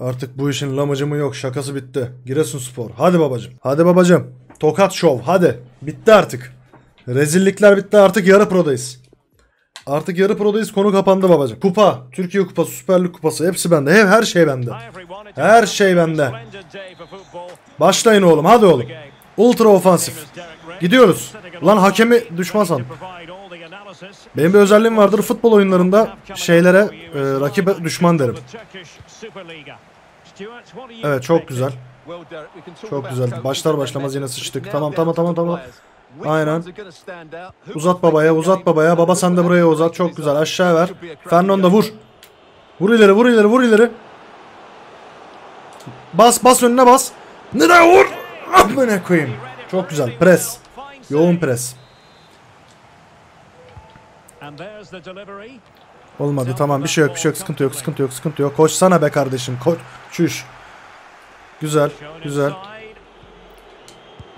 Artık bu işin lamacımı yok. Şakası bitti. Giresunspor. Hadi babacım. Hadi babacım. Tokat şov. Hadi. Bitti artık. Rezillikler bitti. Artık yarı prodayız. Artık yarı prodayız. Konu kapandı babacım. Kupa. Türkiye Kupası. Süper Lig Kupası. Hepsi bende. Her, her şey bende. Her şey bende. Başlayın oğlum. Hadi oğlum. Ultra ofansif. Gidiyoruz. Lan hakemi düşman san. Benim bir özelliğim vardır. Futbol oyunlarında şeylere e, rakibe düşman derim. Evet çok güzel. Çok güzel. Başlar başlamaz yine sıçtık. Tamam tamam tamam tamam. Aynen. Uzat babaya uzat babaya. Baba sen de buraya uzat. Çok güzel. Aşağı ver. Fernando vur. Vur ileri vur ileri vur ileri. Bas bas önüne bas. Nereye vur? Amına koyayım. Çok güzel. Pres. Yoğun pres. Olmadı tamam bir şey yok bir şey yok sıkıntı yok sıkıntı yok sıkıntı yok. Koşsana be kardeşim koş. Çüş. Güzel güzel.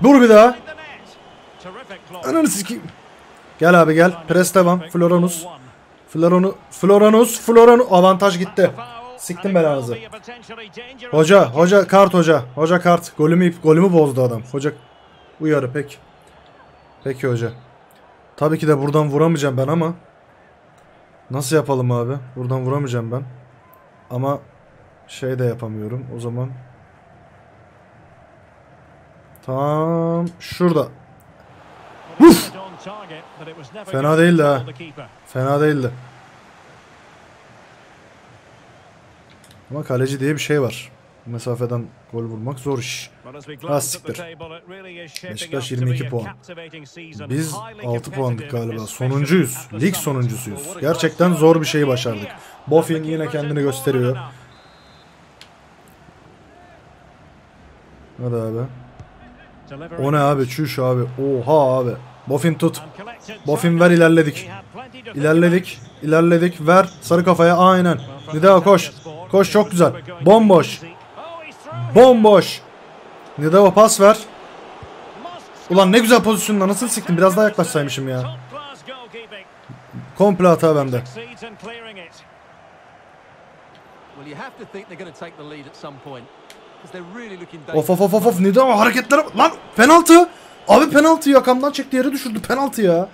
Dur bir daha. Ananı sikeyim. Gel abi gel. Pres devam. Floranus. Floronu, Floranus. Floranus. Avantaj gitti. Siktim belanızı. Hoca, hoca kart hoca. Hoca kart. Golümü golümü bozdu adam. Hoca uyarı pek. Peki hoca. Tabii ki de buradan vuramayacağım ben ama nasıl yapalım abi? Buradan vuramayacağım ben. Ama şey de yapamıyorum. O zaman Tam şurada. Uf! Fena değildi ha. Fena değildi. Ama kaleci diye bir şey var. Mesafeden gol vurmak zor iş. Ha siktir. Beşiktaş 22 puan. Biz 6 puandık galiba. Sonuncuyuz. Lig sonuncusuyuz. Gerçekten zor bir şeyi başardık. Bofin yine kendini gösteriyor. Hadi abi. O ne abi? Çüş abi. Oha abi. Bofin tut. Bofin ver ilerledik. İlerledik. İlerledik. Ver. Sarı kafaya. Aynen. Nidea koş. Koş çok güzel. Bomboş. Bomboş. Nidea pas ver. Ulan ne güzel pozisyonda nasıl siktim. Biraz daha yaklaşsaymışım ya. Komple hata bende. Of of of of of Nidea hareketlere lan penaltı. Abi penaltı yakamdan çekti yere düşürdü penaltı ya.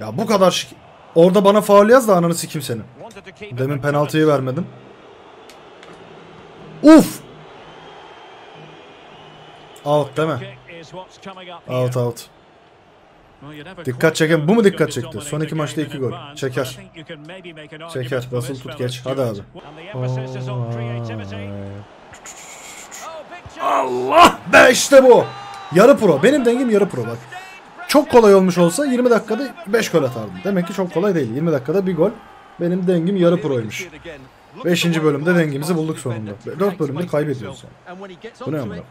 Ya bu kadar şik... Orada bana faul yaz da ananı sikim seni. Demin penaltıyı vermedim. Uf! Out değil mi? Out out. Dikkat çeken bu mu dikkat çekti? Son iki maçta iki gol. Çeker. Çeker. Basıl tut geç. Hadi abi. Allah be işte bu. Yarı pro. Benim dengim yarı pro bak. Çok kolay olmuş olsa 20 dakikada 5 gol atardım. Demek ki çok kolay değil. 20 dakikada bir gol. Benim dengim yarı proymuş. 5. bölümde dengimizi bulduk sonunda. 4 bölümdür kaybediyoruz yani. Bu ne amına koyayım?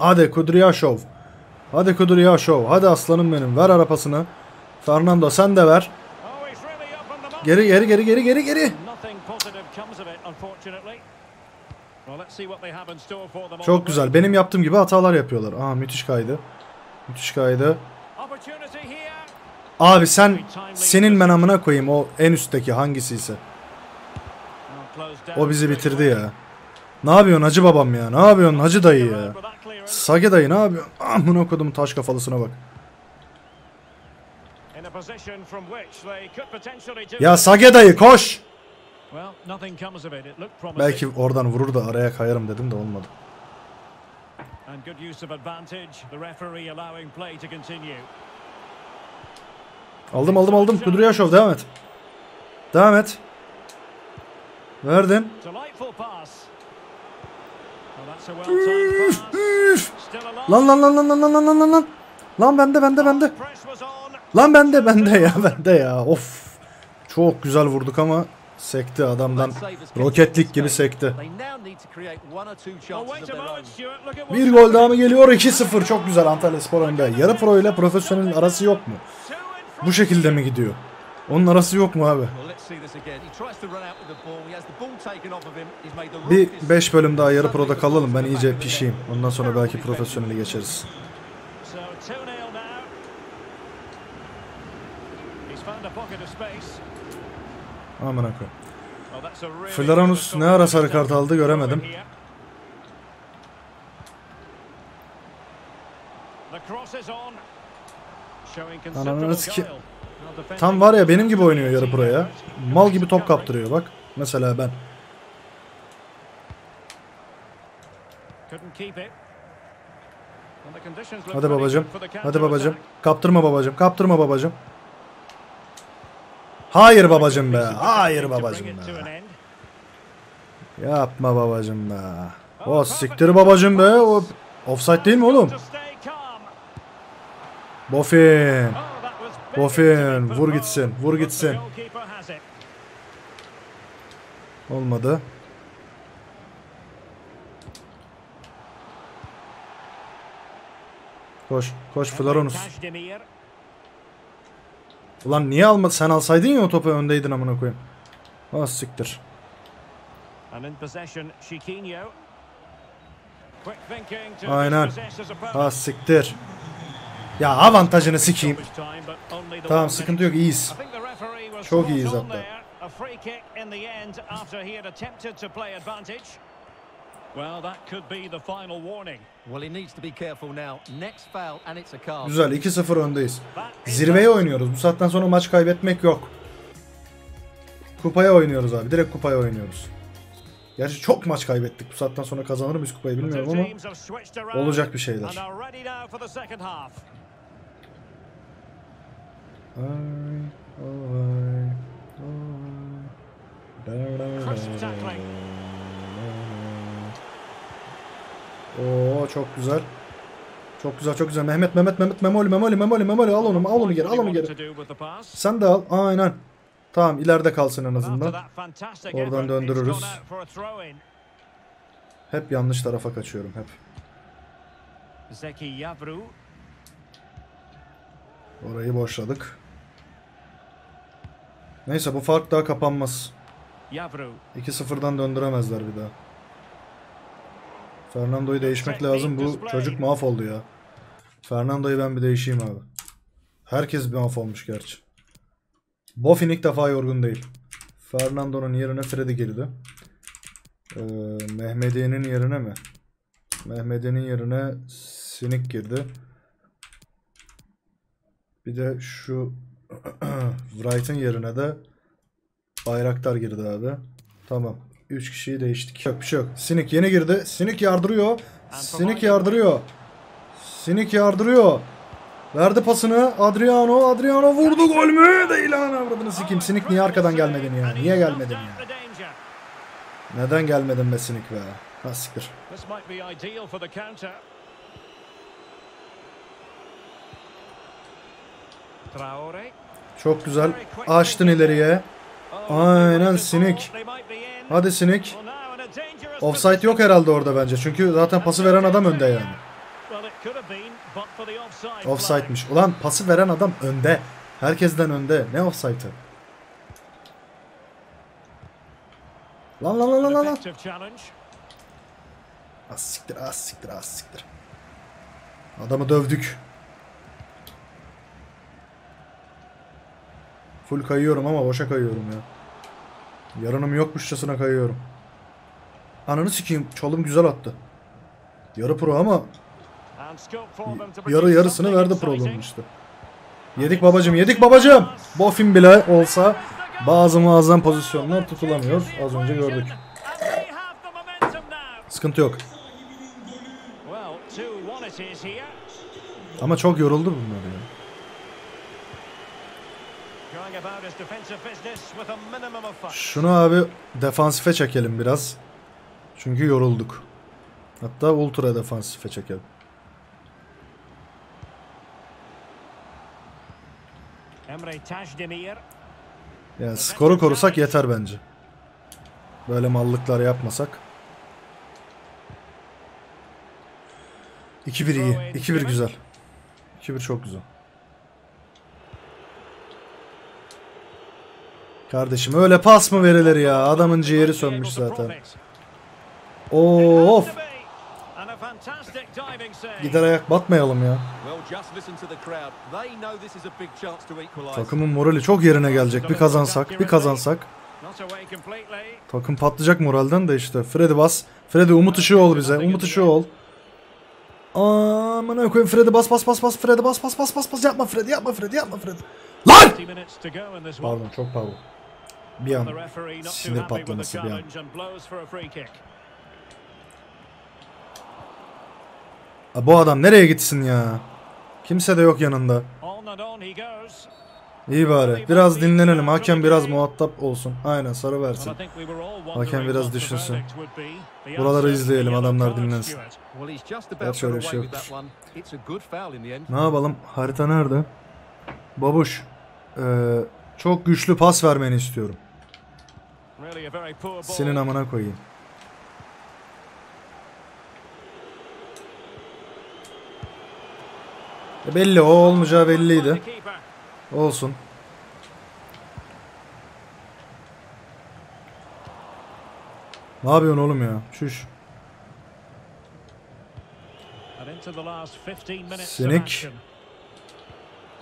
Hadi Kudryashov. Hadi Kudryashov. Hadi aslanım benim. Ver arapasını. Fernando sen de ver. Geri geri geri geri geri geri. Çok güzel. Benim yaptığım gibi hatalar yapıyorlar. Aa müthiş kaydı. Müthiş kaydı. Abi sen senin menamına koyayım o en üstteki hangisiyse. O bizi bitirdi ya. Ne yapıyorsun hacı babam ya? Ne yapıyorsun hacı dayı ya? Sage dayı ne yapıyorsun? Amına kodum taş kafalısına bak. Ya Sage dayı koş. Belki oradan vurur da araya kayarım dedim de olmadı. Aldım aldım aldım. Kudryashov devam et. Devam et. Verdin. Üf, üf. Lan lan lan lan lan lan lan lan lan. Lan bende bende bende. Lan bende bende ya bende ya. Of. Çok güzel vurduk ama sekti adamdan. Roketlik gibi sekti. Bir gol daha mı geliyor? 2-0. Çok güzel Antalya Spor önde. Yarı pro ile profesyonel arası yok mu? Bu şekilde mi gidiyor? Onun arası yok mu abi? Bir 5 bölüm daha yarı proda kalalım. Ben iyice pişeyim. Ondan sonra belki profesyoneli geçeriz. He's found a pocket of space. Aman akı. Flaranus ne ara sarı kart aldı göremedim. here. The cross is on. Showing Ananı considerable sikeyim. guile. Well, defending Tam var ya benim gibi oynuyor yarı buraya. Mal gibi top kaptırıyor bak. Mesela ben. Hadi babacım. Hadi babacım. Kaptırma babacım. Kaptırma babacım. Hayır babacım be. Hayır babacım be. Yapma babacım be. O siktir babacım be. O offside değil mi oğlum? Bofin. Oh, Bofin, vur gitsin, vur gitsin. Olmadı. Koş. Koş Floronus. Ulan niye almadın? Sen alsaydın ya o topu öndeydin amına koyayım. Ah siktir. Aynen. Ah siktir. Ya avantajını sikeyim. Tamam sıkıntı yok iyiyiz. Çok iyiyiz hatta. Güzel 2-0 öndeyiz. Zirveye oynuyoruz. Bu saatten sonra maç kaybetmek yok. Kupaya oynuyoruz abi. Direkt kupaya oynuyoruz. Gerçi çok maç kaybettik. Bu saatten sonra kazanır mıyız kupayı bilmiyorum ama olacak bir şeyler. Ay, ay, ay. Oo çok güzel. Çok güzel çok güzel. Mehmet Mehmet Mehmet Memoli Memoli Memoli Memoli al onu al onu geri al onu geri. Sen de al. Aynen. Tamam ileride kalsın en azından. Oradan döndürürüz. Hep yanlış tarafa kaçıyorum hep. Orayı boşladık. Neyse bu fark daha kapanmaz. Yavru. 2-0'dan döndüremezler bir daha. Fernando'yu değişmek lazım. Bu çocuk mahvoldu ya. Fernando'yu ben bir değişeyim abi. Herkes bir mahvolmuş gerçi. Boffin ilk defa yorgun değil. Fernando'nun yerine Freddy girdi. Ee, Mehmediye'nin yerine mi? Mehmediye'nin yerine Sinik girdi. Bir de şu Wright'ın yerine de Bayraktar girdi abi. Tamam. 3 kişiyi değiştik. Yok bir şey yok. Sinik yeni girdi. Sinik yardırıyor. Sinik yardırıyor. Sinik yardırıyor. Verdi pasını. Adriano. Adriano vurdu gol mü? Değil lan avradını sikeyim. Sinik niye arkadan gelmedin ya? Niye gelmedin ya? Neden gelmedin be Sinik be? Ha siktir. Çok güzel. Açtın ileriye. Aynen Sinik. Hadi Sinik. Offside yok herhalde orada bence. Çünkü zaten pası veren adam önde yani. Offside'miş. Ulan pası veren adam önde. Herkesten önde. Ne offside'ı? Lan lan lan lan lan. Az siktir az siktir az siktir. Adamı dövdük. Full kayıyorum ama boşa kayıyorum ya. Yarınım yokmuşçasına kayıyorum. Ananı sikeyim. Çalım güzel attı. Yarı pro ama yarı yarısını verdi problemin işte. Yedik babacım yedik babacım. Bofin bile olsa bazı muazzam pozisyonlar tutulamıyor. Az önce gördük. Sıkıntı yok. Ama çok yoruldu bunlar ya. Şunu abi defansife çekelim biraz. Çünkü yorulduk. Hatta ultra defansife çekelim. Emre Tajdemir. Yani skoru korusak yeter bence. Böyle mallıklar yapmasak. 2-1 iyi. 2-1 güzel. 2-1 çok güzel. Kardeşim öyle pas mı verilir ya? Adamın ciğeri sönmüş zaten. Of. Gider ayak batmayalım ya. Takımın morali çok yerine gelecek. Bir kazansak, bir kazansak. Takım patlayacak moralden de işte. Freddy bas. Freddy umut ışığı ol bize. Umut ışığı ol. Aman koyayım Freddy bas bas bas bas Freddy bas bas bas bas bas yapma Freddy yapma Freddy yapma Freddy. Lan! 50 minutes to go in this one. Pardon çok pardon. Bir an The referee not too sinir happy with the patlaması bir an. challenge and blows for a free kick. Aa, Bu adam nereye gitsin ya? Kimse de yok yanında. İyi bari. Biraz dinlenelim. Hakem biraz muhatap olsun. Aynen sarı versin. Hakem biraz düşünsün. Buraları izleyelim, adamlar dinlensin. Gerçi got öyle bir şey yoktur. Ne yapalım? Harita nerede? Babuş. Ee, çok güçlü pas vermeni istiyorum. Really a very poor ball. Senin amına koyayım. E belli o olmayacağı belliydi. Olsun. Ne yapıyorsun oğlum ya? Şuş. And into the last 15 minutes of Sinik.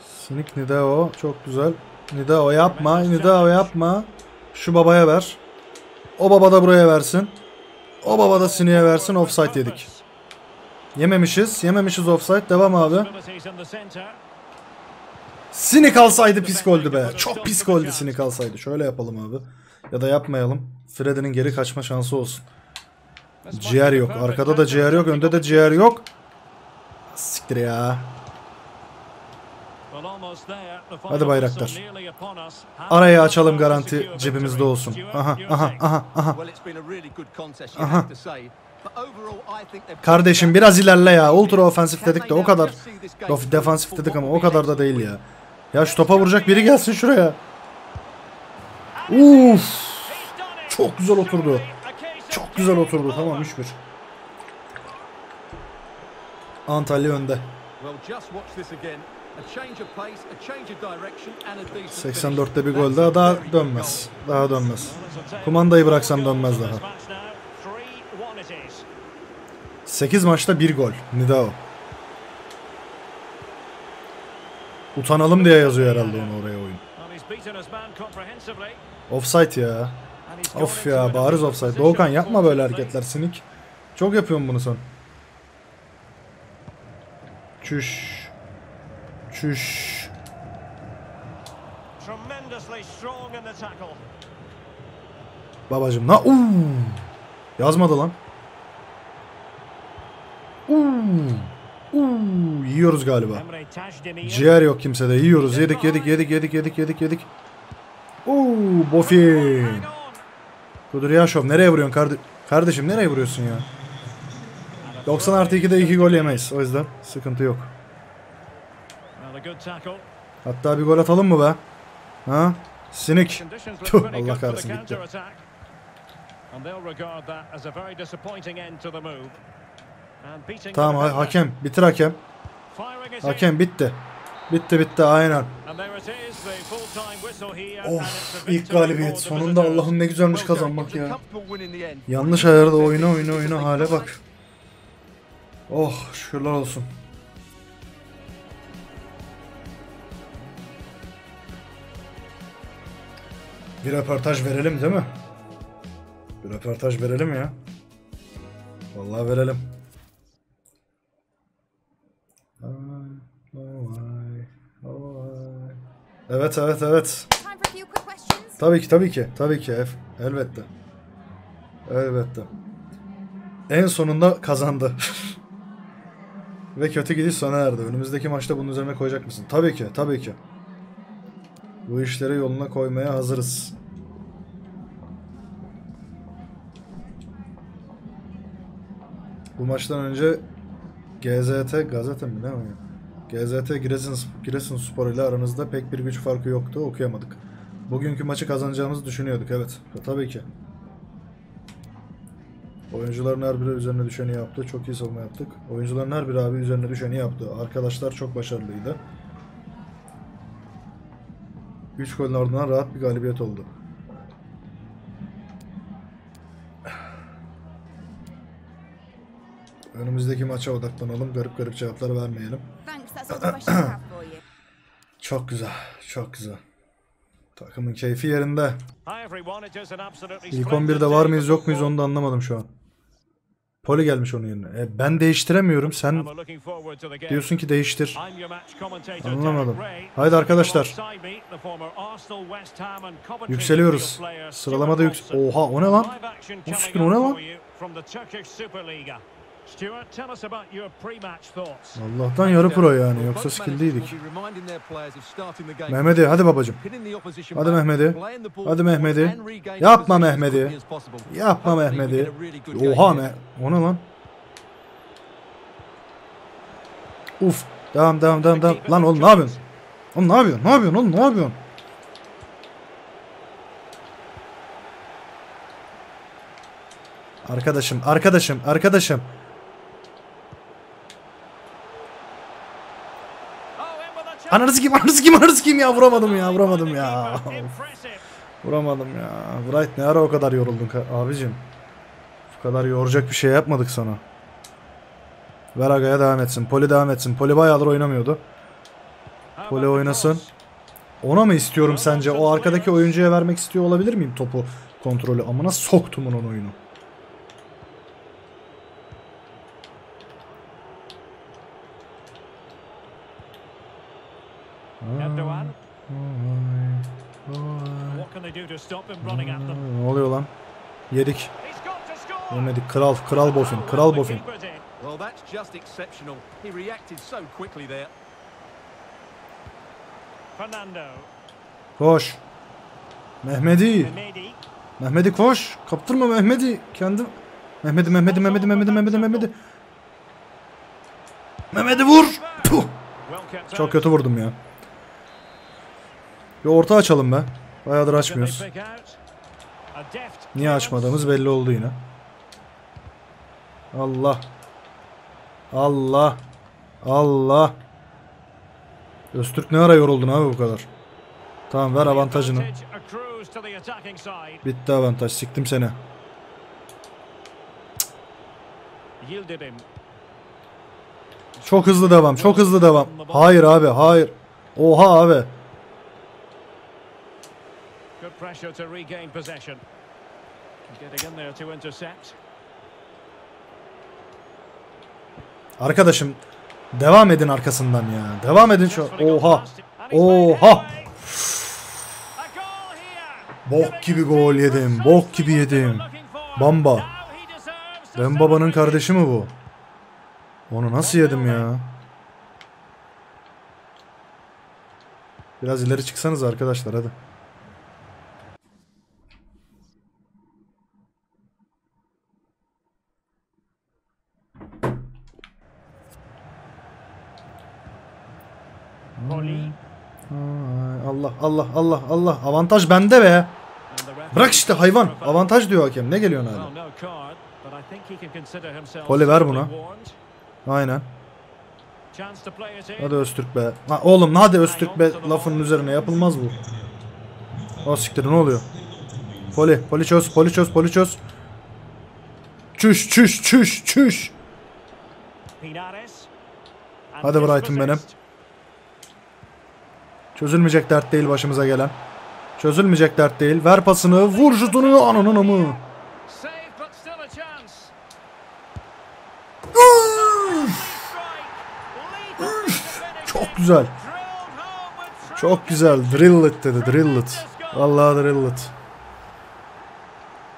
Sinik Nidao. Çok güzel. Nidao yapma. Nidao yapma. Şu babaya ver. O baba da buraya versin. O baba da Sinik'e versin. Offside yedik. Yememişiz. Yememişiz offside. Devam abi. Sinik alsaydı pis goldü be. Çok pis goldü Sinik alsaydı. Şöyle yapalım abi. Ya da yapmayalım. Freddy'nin geri kaçma şansı olsun. Ciğer yok. Arkada da ciğer yok. Önde de ciğer yok. Siktir ya. Well, almost there. The Hadi us. Arayı açalım garanti cebimizde olsun. Aha aha aha aha. Aha. Kardeşim biraz ilerle ya. Ultra ofensif dedik de o kadar. Of defansif dedik ama o kadar da değil ya. Ya şu topa vuracak biri gelsin şuraya. Uf. Çok güzel oturdu. Çok güzel oturdu. Tamam over. 3-1. Antalya önde. Well, just watch this again. A change of pace, a change of direction and a decent finish. 84'te bir gol daha daha dönmez. Daha dönmez. Kumandayı bıraksam dönmez daha. this match now. 3-1 it is. 8 maçta 1 gol. Nidao. Utanalım diye yazıyor herhalde onu oraya oyun. Offside ya. Of ya bariz offside. Doğukan yapma böyle hareketler sinik. Çok yapıyorsun bunu sen. Çüş. Çüş. Tremendously strong in the tackle. Babacım na uuu. Yazmadı lan. Uuu. Uuu. Yiyoruz galiba. Ciğer yok kimsede. Yiyoruz. Yedik yedik yedik yedik yedik yedik yedik. Uuu. Bofin. Kudryashov nereye vuruyorsun kardeşim? Kardeşim nereye vuruyorsun ya? 90 artı 2'de 2 gol yemeyiz. O yüzden sıkıntı yok. Well, a good tackle. Hatta bir gol atalım mı be? Ha? Sinik. Tüh, Allah kahretsin, gitti. counter-attack. And they'll regard that as a very disappointing end to the move. And beating Tamam ha- hakem. Bitir hakem. Hakem bitti. Bitti bitti aynen. Of ilk galibiyet. Sonunda. Allah'ım ne güzelmiş kazanmak ya. Yanlış ayarda oyna oyna oyna hale bak. Oh şükürler olsun. Bir röportaj verelim değil mi? Bir röportaj verelim ya. Vallahi verelim. Evet evet evet. Tabii ki tabii ki. Tabii ki. Elbette. Elbette. En sonunda kazandı. Ve kötü gidiş sona erdi. Önümüzdeki maçta bunun üzerine koyacak mısın? Tabii ki, tabii ki. Bu işleri yoluna koymaya hazırız. Bu maçtan önce GZT, gazete mi ne o ya? GZT Giresun, Giresunspor ile aranızda pek bir güç farkı yoktu, okuyamadık. Bugünkü maçı kazanacağımızı düşünüyorduk, evet. Tabii ki. Oyuncuların her biri üzerine düşeni yaptı. Çok iyi savunma yaptık. Oyuncuların her biri abi üzerine düşeni yaptı. Arkadaşlar çok başarılıydı. 3 golün ardından rahat bir galibiyet oldu. Önümüzdeki maça odaklanalım. Garip garip cevapları vermeyelim. Çok güzel. Çok güzel. Takımın keyfi yerinde. İlk splendid 11'de var mıyız yok muyuz onu da anlamadım şu an. Poli gelmiş onun yerine. E, ben değiştiremiyorum. Sen diyorsun ki değiştir. Anlamadım. Haydi arkadaşlar. Yükseliyoruz. Sıralamada Stuart yüks... Robson. Oha o ne lan? O siktir, o ne lan? Stuart, tell us about your pre-match thoughts. Allah'tan yarı pro yani. Yoksa skill'deydik. Mehmedi hadi babacım. Hadi Mehmedi. Hadi Mehmedi. Yapma Mehmedi. Yapma Mehmedi. Oha me. O ne lan? Uf. Devam devam devam devam. Lan oğlum ne yapıyorsun? Oğlum ne yapıyorsun? Ne yapıyorsun oğlum? Ne yapıyorsun? Arkadaşım, arkadaşım, arkadaşım. Ananı sikeyim, ananı sikeyim, ananı sikeyim ya. Vuramadım ya, vuramadım ya. Vuramadım ya. Bright ne ara o kadar yoruldun abicim? Bu kadar yoracak bir şey yapmadık sana. Ver Aga'ya devam etsin. Poli devam etsin. Poli bayağıdır oynamıyordu. Poli oynasın. Ona mı istiyorum sence? O arkadaki oyuncuya vermek istiyor olabilir miyim topu kontrolü? Amına soktum onun oyunu. Erdogan. What can they do to stop him running at them? Ne oluyor lan? Yedik. Yemedik. Kral, kral Bofin, kral The Bofin. Well, that's just exceptional. He reacted so quickly there. Fernando. Koş. Mehmedi. Mehmedi. Koş. Kaptırma Mehmedi. Kendi Mehmedi Mehmedi Mehmedi Mehmedi Mehmedi Mehmedi. Mehmedi vur. Puh. Çok kötü vurdum ya. Bir orta açalım be. Bayağıdır açmıyoruz. Niye açmadığımız belli oldu yine. Allah. Allah. Allah. Öztürk ne ara yoruldun abi bu kadar. Tamam ver avantajını. Bitti avantaj. Siktim seni. Çok hızlı devam. Çok hızlı devam. Hayır abi. Hayır. Oha abi. Good pressure to regain possession. Getting in there to intercept. Arkadaşım devam edin arkasından ya. Devam edin şu. Oha. Oha. Bok gibi gol yedim. Bok gibi yedim. Bamba. Ben babanın kardeşi mi bu? Onu nasıl yedim ya? Biraz ileri çıksanız arkadaşlar hadi. Poli. Ay, Allah Allah Allah avantaj bende be. Bırak işte hayvan. Avantaj diyor hakem. Ne geliyorsun hala? Poli ver buna. Aynen. Hadi Öztürk be. Ha, oğlum hadi Öztürk be lafının üzerine yapılmaz bu. O siktir ne oluyor? Poli, poli çöz, poli çöz, poli çöz. Çüş, çüş, çüş, çüş. Hadi Brighton benim. Çözülmeyecek dert değil başımıza gelen. Çözülmeyecek dert değil. Ver pasını, vur şutunu, ananın amı. Çok güzel. Çok güzel. Drill it dedi, drill it. Vallahi drill it.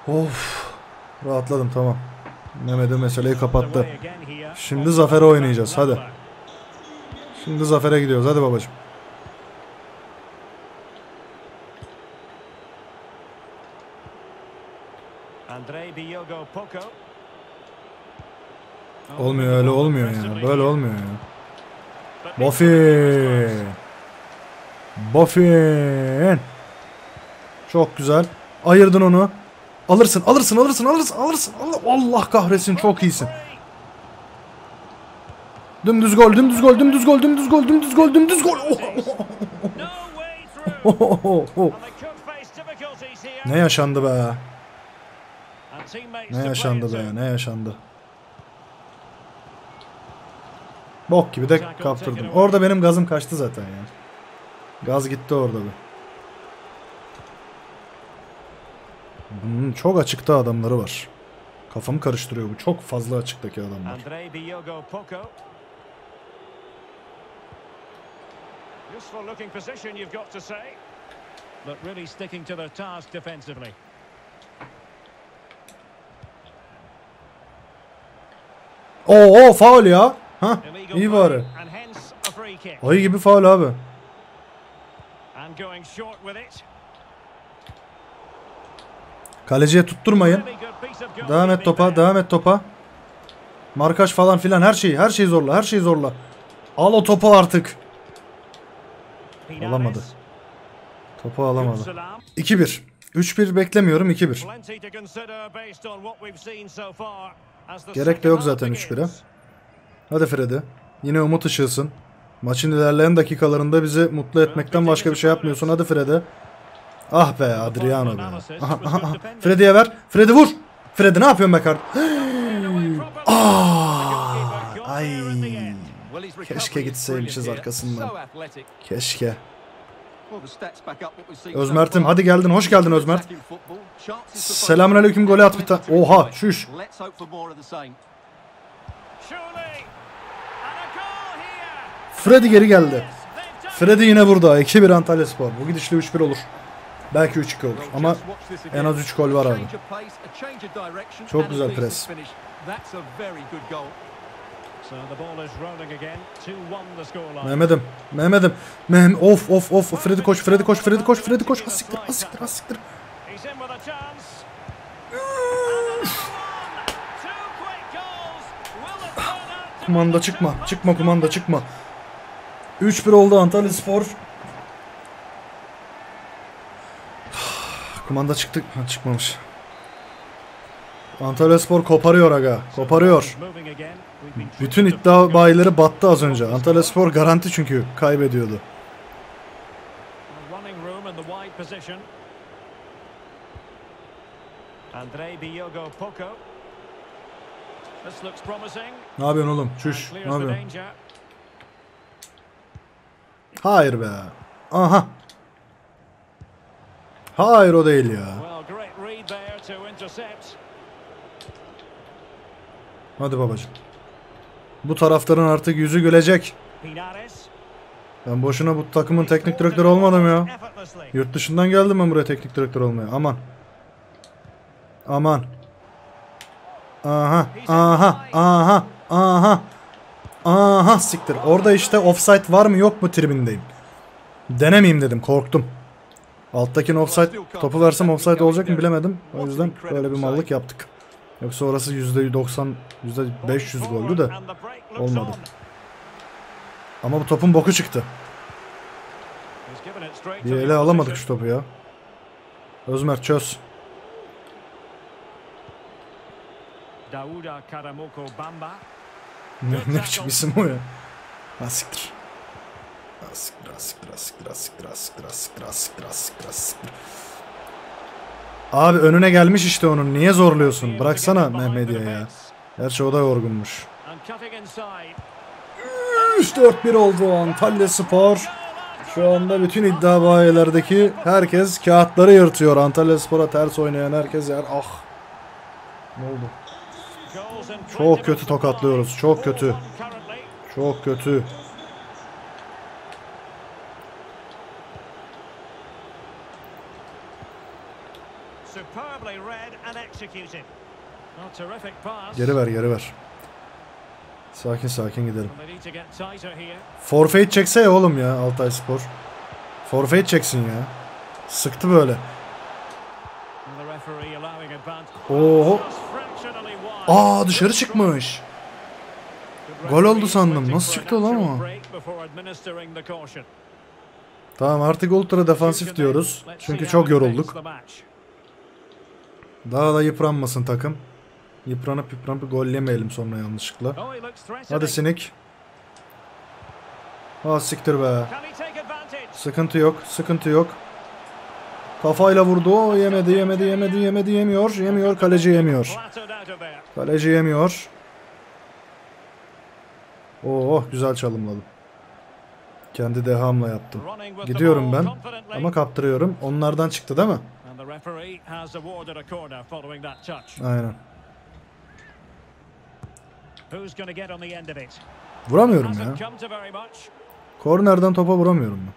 Of. Rahatladım tamam. Mehmet'e meseleyi kapattı. Şimdi zafere oynayacağız, hadi. Şimdi zafere gidiyoruz. Hadi babacım. Olmuyor öyle olmuyor ya. Böyle olmuyor ya. Bofin. Bofin. Çok güzel. Ayırdın onu. Alırsın, alırsın, alırsın, alırsın, alırsın. Allah, kahretsin çok iyisin. Dümdüz gol, dümdüz gol, dümdüz gol, dümdüz gol, dümdüz gol, dümdüz gol. Oh, oh, oh, oh, oh. Ne yaşandı be? Ne yaşandı be? Ne yaşandı? Bok gibi de kaptırdım. Orada benim gazım kaçtı zaten ya. Gaz gitti orada bir. Hmm, çok açıkta adamları var. Kafamı karıştırıyor bu. Çok fazla açıktaki adamlar. Useful looking position, you've got to say. But really sticking to their task defensively. Oo, faul ya. Ha, iyi bari. Ayı gibi faul abi. Kaleciye tutturmayın. Devam et topa, devam et topa. Markaj falan filan her şeyi, her şeyi zorla, her şeyi zorla. Al o topu artık. Alamadı. Topu alamadı. Salam. 2-1. 3-1 beklemiyorum 2-1. Gerek de yok zaten begins. 3-1'e. Hadi Freddy. Yine umut ışığısın. Maçın ilerleyen dakikalarında bizi mutlu etmekten başka bir şey yapmıyorsun. Hadi Freddy. Ah be Adriano be. Aha, ver. Freddy vur. Freddy ne yapıyorsun be kardeşim? Aa, ay. Keşke gitseymişiz arkasından. Keşke. Özmert'im hadi geldin. Hoş geldin Özmert. Selamünaleyküm golü at bir tane. Oha şuş. Freddy geri geldi. Freddy yine burada. 2-1 Antalya Spor. Bu gidişle 3-1 olur. Belki 3-2 olur. Ama en az 3 gol var abi. Çok güzel pres. Mehmet'im. Mehmet'im. Mehmet of of of. Freddy koş. Freddy koş. Freddy koş. Freddy koş. Asiktir. Asiktir. Asiktir. kumanda çıkma. Çıkma kumanda çıkma. 3-1 oldu Antalya Spor. kumanda çıktık. Ha, çıkmamış. Antalya Spor koparıyor aga. Koparıyor. Bütün iddia bayileri battı az önce. Antalya Spor garanti çünkü kaybediyordu. Ne yapıyorsun oğlum? Çüş. Ne yapıyorsun? Hayır be. Aha. Hayır o değil ya. Hadi babacığım. Bu taraftarın artık yüzü gülecek. Ben boşuna bu takımın teknik direktörü olmadım ya. Yurt dışından geldim ben buraya teknik direktör olmaya. Aman. Aman. Aha. Aha. Aha. Aha. Aha siktir. Orada işte offside var mı yok mu tribindeyim. Denemeyeyim dedim korktum. Alttakine offside topu versem offside olacak mı bilemedim. O yüzden böyle bir mallık yaptık. Yoksa orası %90 %500 goldü de olmadı. ama bu topun boku çıktı. Bir ele alamadık şu topu ya. Özmer çöz. Dauda Karamoko Bamba. Ne, ne biçim isim o ya? Ha siktir. Ha siktir, ha siktir, ha siktir, ha siktir, Abi önüne gelmiş işte onun. Niye zorluyorsun? Bıraksana Mehmediye ya. Gerçi o da yorgunmuş. And cutting inside. 3-4-1 oldu Antalya Spor. Şu anda bütün iddia bayilerdeki herkes kağıtları yırtıyor. Antalya Spor'a ters oynayan herkes yer. Ah. Ne oldu? Çok kötü tokatlıyoruz, çok kötü. 4-1 currently. Çok kötü. Geri ver geri ver. Sakin sakin gidelim. Forfeit çekse ya oğlum ya Altay Spor. Forfeit çeksin ya. Sıktı böyle. Oho. Aa dışarı çıkmış. Gol oldu sandım. Nasıl çıktı lan o? Tamam artık ultra defansif diyoruz. Çünkü çok yorulduk. Daha da yıpranmasın takım. Yıpranıp yıpranıp gol yemeyelim sonra yanlışlıkla. Oh. Hadi sinik. Ha siktir be. Sıkıntı yok. Sıkıntı yok. Kafayla vurdu. O yemedi yemedi yemedi yemedi yemiyor. Yemiyor kaleci yemiyor. Kaleci yemiyor. Oh güzel çalımladım. Kendi dehamla yaptım. Gidiyorum ben ama kaptırıyorum. Onlardan çıktı değil mi? Referee has awarded a corner following that touch. Aynen. Who's going to get on the end of it? Vuramıyorum ya. Kornerden topa vuramıyorum ben.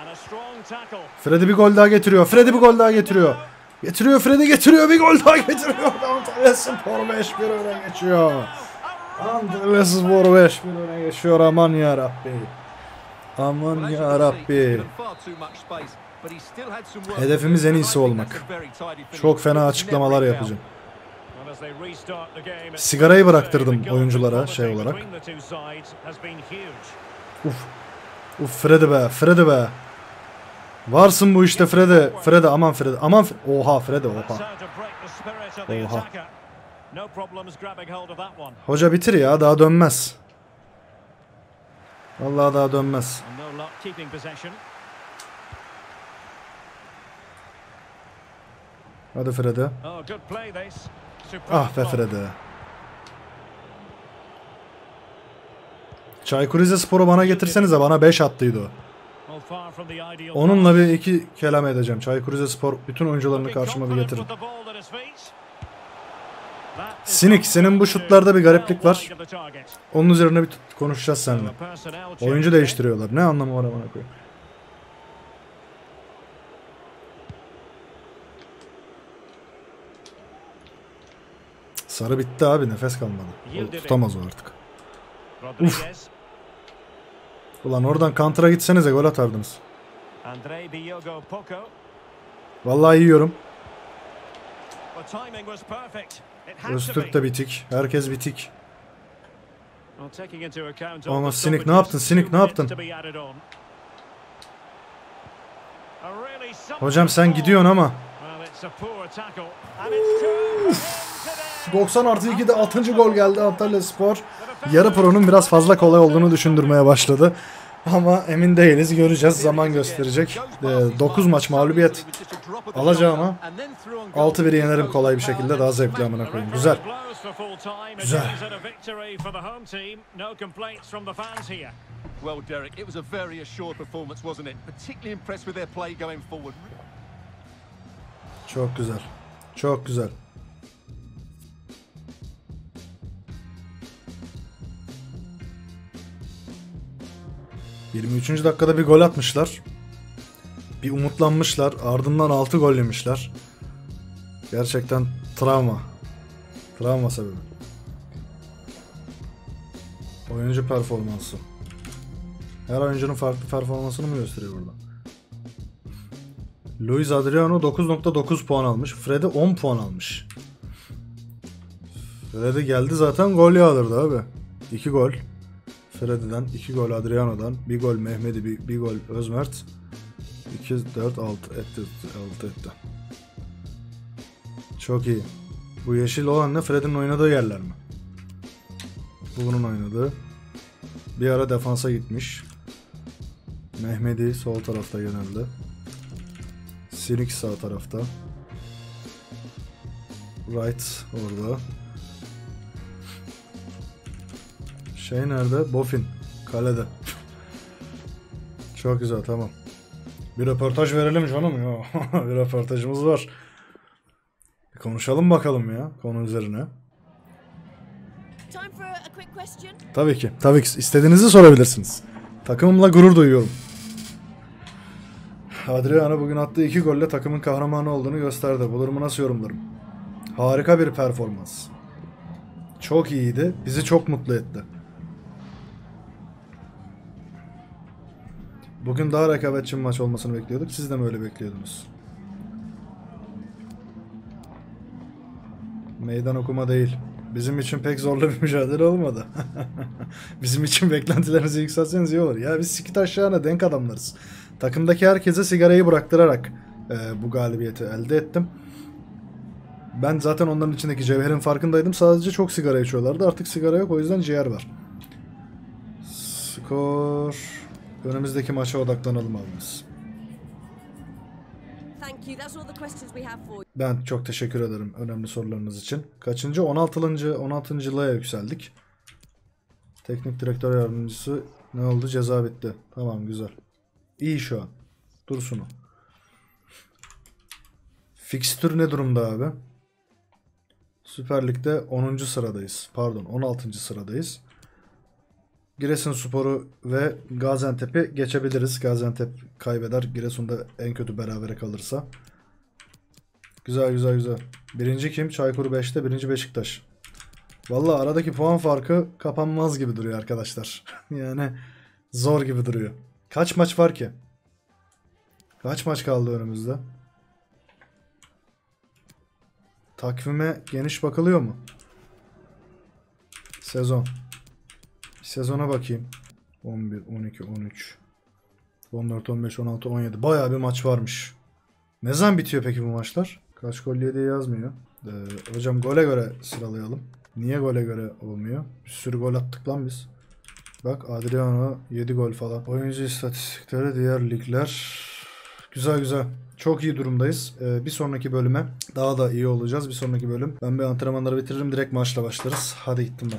And a strong tackle. Freddy bir gol daha getiriyor. Freddy bir gol daha getiriyor. Getiriyor Freddy getiriyor bir gol daha getiriyor. Antalya Spor 5-1 öne geçiyor. Antalya Spor 5-1 öne geçiyor aman ya Rabbi. Aman ya Rabbi. Hedefimiz en iyisi olmak. Çok fena açıklamalar yapacağım. Sigarayı bıraktırdım oyunculara şey olarak. Uf. Uf Freddy be. Freddy be. Varsın bu işte Freddy. Freddy aman Freddy. Aman F- Oha Freddy oha. Oha. Hoca bitir ya daha dönmez. Vallahi daha dönmez. Hadi Freddy. Oh, Ah be. Freddy. Çaykur Rizespor'u bana getirsenize bana 5 attıydı o. Onunla bir iki kelam edeceğim. Çaykur Rizespor bütün oyuncularını karşıma bir getirin. with the ball at his feet. That is Sinik, senin bu şutlarda bir gariplik var. Onun üzerine bir konuşacağız seninle. Oyuncu değiştiriyorlar. Ne anlamı var amına koyayım? Sarı bitti abi nefes kalmadı. O tutamaz o artık. Rodriguez. Ulan oradan kantra gitsenize gol atardınız. Vallahi yiyorum. Öztürk de bitik. Herkes bitik. Ama Sinik ne yaptın? Sinik ne yaptın? Hocam sen gidiyorsun ama. Two. 90 artı 2'de 6. gol geldi Antalya Spor. Yarı pronun biraz fazla kolay olduğunu düşündürmeye başladı. Ama emin değiliz. Göreceğiz. Zaman gösterecek. 9 maç mağlubiyet alacağım ama 6-1 yenerim kolay bir şekilde. Daha zevkli amına koyayım. Güzel. Güzel. Well, Derek, it was a very assured performance, wasn't it? Particularly impressed with their play going forward. Çok güzel. Çok güzel. ...23. dakikada bir gol atmışlar. Bir umutlanmışlar. Ardından 6 gol yemişler. Gerçekten travma. Travma sebebi. Oyuncu performansı. Her oyuncunun farklı performansını mı gösteriyor burada? Luis Adriano 9.9 puan almış. Freddy 10 puan almış. Freddy geldi zaten gol yağdırdı abi. 2 gol. Freddy'den 2 gol Adriano'dan. 1 gol Mehmet'i 1, bir gol Özmert. 2, 4, 6 etti. 6 etti. Çok iyi. Bu yeşil olan ne? Freddy'nin oynadığı yerler mi? Bu bunun oynadığı. Bir ara defansa gitmiş. Mehmet'i sol tarafta genelde. Sinik sağ tarafta. Right orada. Şey nerede? Bofin. Kalede. Çok güzel tamam. Bir röportaj verelim canım ya. bir röportajımız var. Bir konuşalım bakalım ya konu üzerine. Tabii ki. Tabii ki. İstediğinizi sorabilirsiniz. Takımımla gurur duyuyorum. Adriano bugün attığı iki golle takımın kahramanı olduğunu gösterdi. Bu durumu nasıl yorumlarım? Harika bir performans. Çok iyiydi. Bizi çok mutlu etti. Bugün daha rekabetçi bir maç olmasını bekliyorduk. Siz de mi öyle bekliyordunuz? Meydan okuma değil. Bizim için pek zorlu bir mücadele olmadı. Bizim için beklentilerinizi yükseltseniz iyi olur. Ya biz sikit aşağına denk adamlarız. Takımdaki herkese sigarayı bıraktırarak e, bu galibiyeti elde ettim. Ben zaten onların içindeki cevherin farkındaydım. Sadece çok sigara içiyorlardı. Artık sigara yok o yüzden ciğer var. Skor. Önümüzdeki maça odaklanalım you. Ben çok teşekkür ederim önemli sorularınız için. Kaçıncı? 16. 16. yıla yükseldik. Teknik direktör yardımcısı ne oldu? Ceza bitti. Tamam güzel. İyi şu an. Dursun o. Fikstür ne durumda abi? Süper Lig'de 10. sıradayız. Pardon 16. sıradayız. Giresunspor'u ve Gaziantep'i geçebiliriz. Gaziantep kaybeder. Giresun'da en kötü berabere kalırsa. Güzel güzel güzel. Birinci kim? Çaykur 5'te. Birinci Beşiktaş. Valla aradaki puan farkı kapanmaz gibi duruyor arkadaşlar. yani zor gibi duruyor. Kaç maç var ki? Kaç maç kaldı önümüzde? Takvime geniş bakılıyor mu? Sezon. Sezona bakayım. 11, 12, 13, 14, 15, 16, 17. Bayağı bir maç varmış. Ne zaman bitiyor peki bu maçlar? Kaç gol yediği yazmıyor. Ee, hocam gole göre sıralayalım. Niye gole göre olmuyor? Bir sürü gol attık lan biz. Bak Adriano 7 gol falan. Oyuncu istatistikleri diğer ligler. Güzel güzel. Çok iyi durumdayız. Ee, bir sonraki bölüme daha da iyi olacağız. Bir sonraki bölüm. Ben bir antrenmanları bitiririm. Direkt maçla başlarız. Hadi gittim ben.